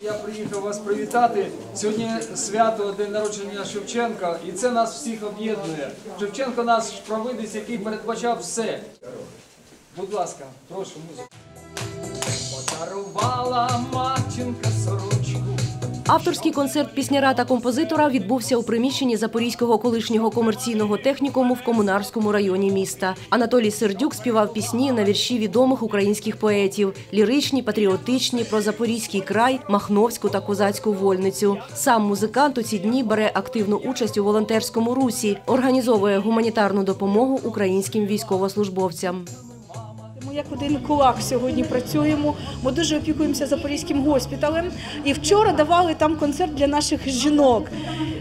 Я приїхав вас привітати. Сьогодні свято день народження Шевченка, і це нас всіх об'єднує. Шевченко наш провидець, який передбачав все. Будь ласка, прошу музику. Подарувала матінка сорочку. Авторський концерт пісняра та композитора відбувся у приміщенні Запорізького колишнього комерційного технікуму в Комунарському районі міста. Анатолій Сердюк співав пісні на вірші відомих українських поетів: ліричні, патріотичні, про Запорізький край, Махновську та козацьку вольницю. Сам музикант у ці дні бере активну участь у волонтерському русі, організовує гуманітарну допомогу українським військовослужбовцям. Як один кулак сьогодні працюємо. Ми дуже опікуємося Запорізьким госпіталем. І вчора давали там концерт для наших жінок.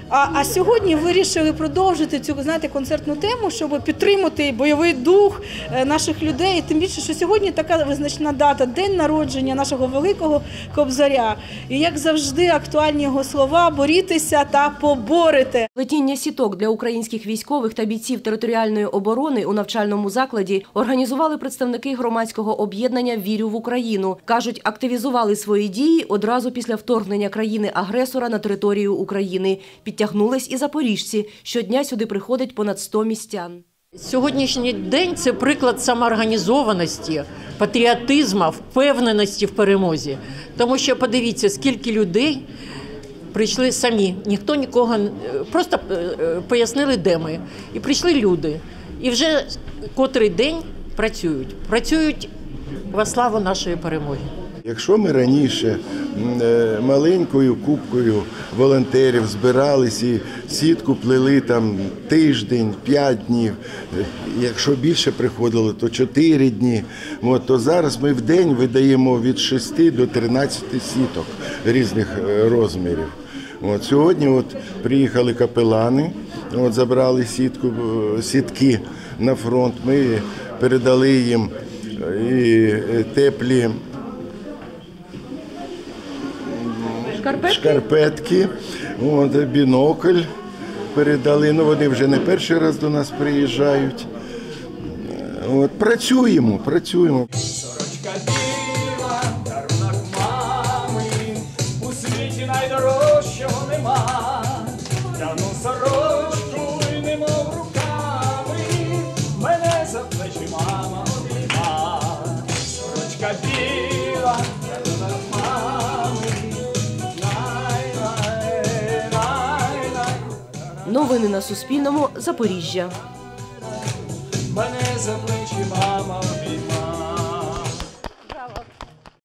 А, а сьогодні вирішили продовжити цю знаєте, концертну тему, щоб підтримати бойовий дух е, наших людей. Тим більше, що сьогодні така визначна дата день народження нашого великого кобзаря. І як завжди, актуальні його слова борітеся та поборете. Плетіння сіток для українських військових та бійців територіальної оборони у навчальному закладі організували представники громадського об'єднання Вірю в Україну. кажуть, активізували свої дії одразу після вторгнення країни-агресора на територію України. Підтягнулись і запоріжці. Щодня сюди приходить понад 100 містян. Сьогоднішній день це приклад самоорганізованості, патріотизму, впевненості в перемозі. Тому що подивіться, скільки людей прийшли самі, ніхто нікого просто е, е, пояснили, де ми. І прийшли люди. І вже котрий день працюють. Працюють во славу нашої перемоги. Якщо ми раніше е, маленькою кубкою волонтерів збирались і сітку плели там тиждень, п'ять днів, е, якщо більше приходило, то чотири дні. От, то зараз ми в день видаємо від 6 до 13 сіток різних е, розмірів. От, сьогодні от приїхали капелани, от, забрали сітку, сітки на фронт. Ми передали їм е, і е, теплі шкарпетки, от, бінокль передали. Ну, вони вже не перший раз до нас приїжджають. От, працюємо, працюємо. Найдорожчого нема. Новини на Суспільному. Запоріжжя. Мене за плечі